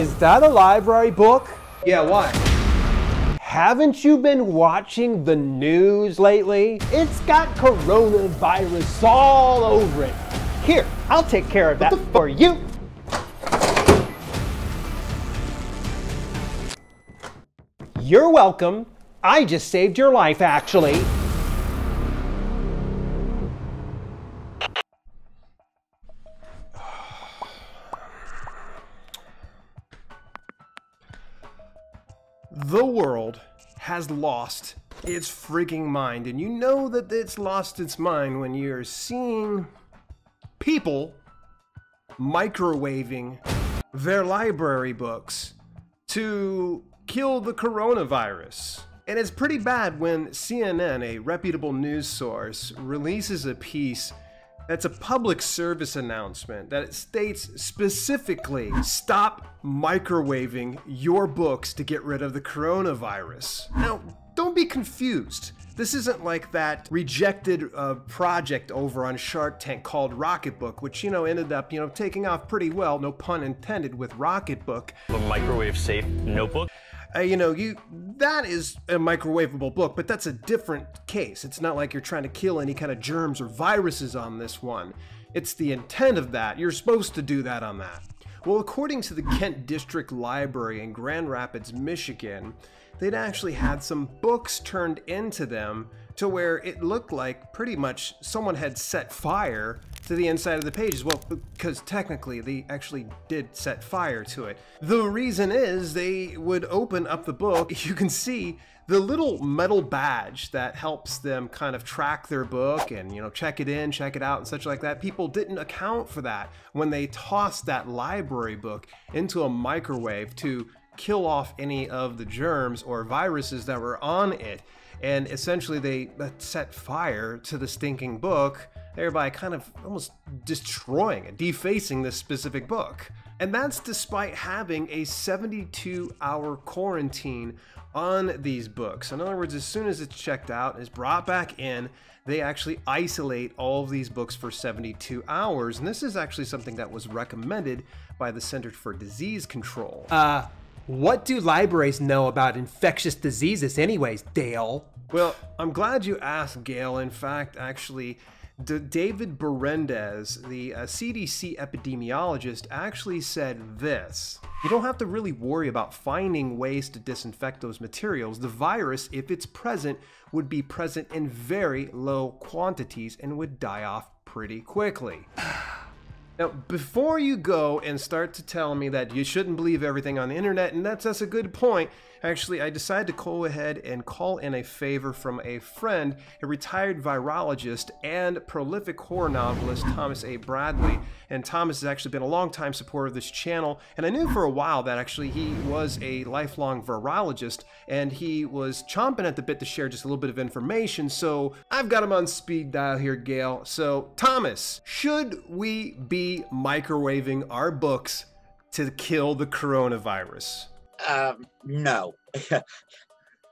Is that a library book? Yeah, why? Haven't you been watching the news lately? It's got coronavirus all over it. Here, I'll take care of that for you. You're welcome. I just saved your life, actually. The world has lost its freaking mind, and you know that it's lost its mind when you're seeing people microwaving their library books to kill the coronavirus. And it's pretty bad when CNN, a reputable news source, releases a piece that's a public service announcement that states specifically stop microwaving your books to get rid of the coronavirus. Now, don't be confused. This isn't like that rejected uh, project over on Shark Tank called Rocketbook, which, you know, ended up, you know, taking off pretty well, no pun intended, with Rocketbook. The microwave safe notebook? Uh, you know, you that is a microwavable book, but that's a different case. It's not like you're trying to kill any kind of germs or viruses on this one. It's the intent of that. You're supposed to do that on that. Well, according to the Kent District Library in Grand Rapids, Michigan, they'd actually had some books turned into them to where it looked like pretty much someone had set fire to the inside of the pages. Well, because technically they actually did set fire to it. The reason is they would open up the book. You can see the little metal badge that helps them kind of track their book and you know check it in check it out and such like that people didn't account for that when they tossed that library book into a microwave to kill off any of the germs or viruses that were on it and essentially they set fire to the stinking book thereby kind of almost destroying and defacing this specific book. And that's despite having a 72 hour quarantine on these books. In other words, as soon as it's checked out and is brought back in, they actually isolate all of these books for 72 hours. And this is actually something that was recommended by the Center for Disease Control. Uh, what do libraries know about infectious diseases, anyways, Dale? Well, I'm glad you asked, Gail. In fact, actually, D- David Berendes, the uh, CDC epidemiologist, actually said this You don't have to really worry about finding ways to disinfect those materials. The virus, if it's present, would be present in very low quantities and would die off pretty quickly. Now, before you go and start to tell me that you shouldn't believe everything on the internet, and that's, that's a good point, actually, I decided to go ahead and call in a favor from a friend, a retired virologist and prolific horror novelist, Thomas A. Bradley. And Thomas has actually been a long-time supporter of this channel, and I knew for a while that actually he was a lifelong virologist, and he was chomping at the bit to share just a little bit of information, so I've got him on speed dial here, Gail. So, Thomas, should we be microwaving our books to kill the coronavirus? Um, no.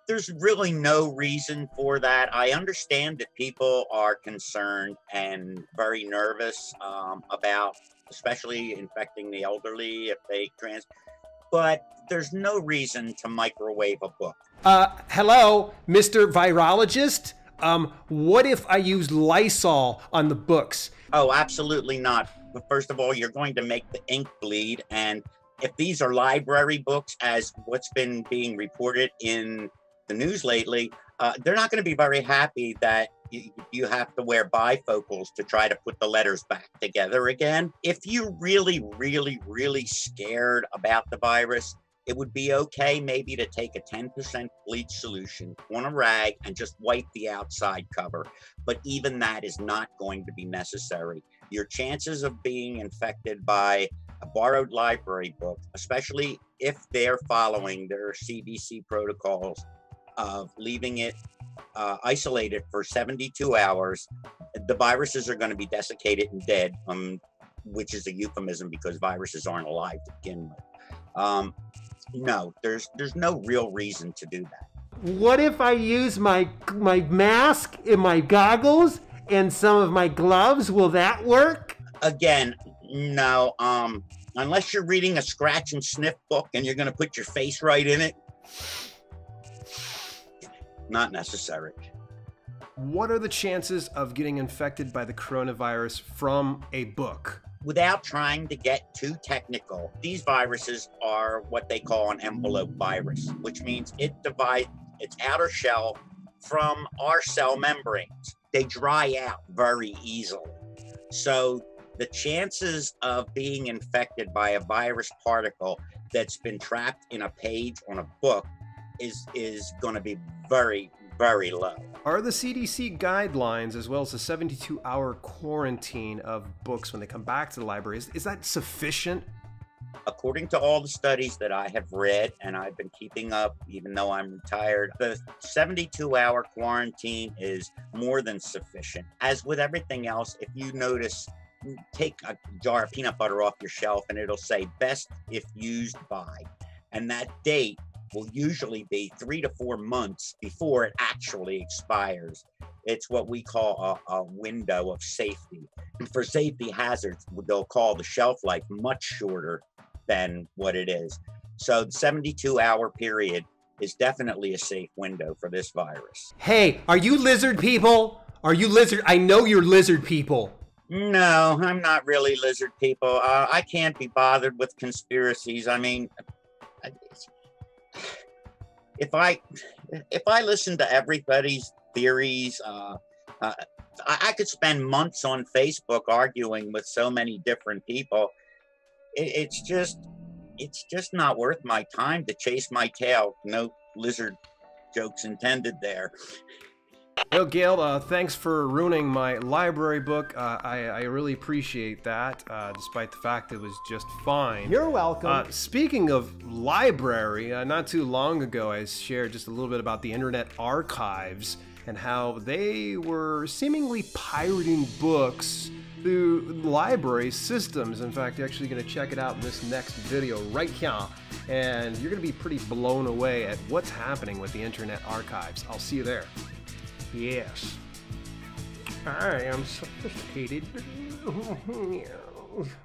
There's really no reason for that. I understand that people are concerned and very nervous um, about, especially infecting the elderly if they trans. But there's no reason to microwave a book. Uh, hello, Mr. Virologist. Um, what if I use Lysol on the books? Oh, absolutely not. First of all, you're going to make the ink bleed. And if these are library books, as what's been being reported in the news lately, uh, they're not going to be very happy that you, you have to wear bifocals to try to put the letters back together again. If you're really, really, really scared about the virus, it would be okay maybe to take a 10% bleach solution on a rag and just wipe the outside cover. But even that is not going to be necessary. Your chances of being infected by a borrowed library book, especially if they're following their CDC protocols of leaving it uh, isolated for 72 hours, the viruses are going to be desiccated and dead, um, which is a euphemism because viruses aren't alive to begin with. Um, no, there's there's no real reason to do that. What if I use my my mask and my goggles and some of my gloves? Will that work? Again, no. Um, unless you're reading a scratch and sniff book and you're going to put your face right in it, not necessary. What are the chances of getting infected by the coronavirus from a book? Without trying to get too technical, these viruses are what they call an envelope virus, which means it divides its outer shell from our cell membranes. They dry out very easily. So the chances of being infected by a virus particle that's been trapped in a page on a book is is going to be very very low. Are the CDC guidelines, as well as the 72 hour quarantine of books when they come back to the library, is, is that sufficient? According to all the studies that I have read and I've been keeping up, even though I'm retired, the 72 hour quarantine is more than sufficient. As with everything else, if you notice, take a jar of peanut butter off your shelf and it'll say best if used by. And that date will usually be three to four months before it actually expires. It's what we call a, a window of safety. And for safety hazards, they'll call the shelf life much shorter than what it is. So the 72 hour period is definitely a safe window for this virus. Hey, are you lizard people? Are you lizard? I know you're lizard people. No, I'm not really lizard people. Uh, I can't be bothered with conspiracies. I mean, if I if I listen to everybody's theories, uh, uh, I, I, could spend months on Facebook arguing with so many different people. It, it's just it's just not worth my time to chase my tail. No lizard jokes intended there. Well, Gail, uh, thanks for ruining my library book. Uh, I, I, really appreciate that, uh, despite the fact it was just fine. You're welcome. Uh, speaking of library, uh, not too long ago, I shared just a little bit about the Internet Archives and how they were seemingly pirating books through library systems. In fact, you're actually going to check it out in this next video right here. And you're going to be pretty blown away at what's happening with the Internet Archives. I'll see you there. Yes. I am sophisticated.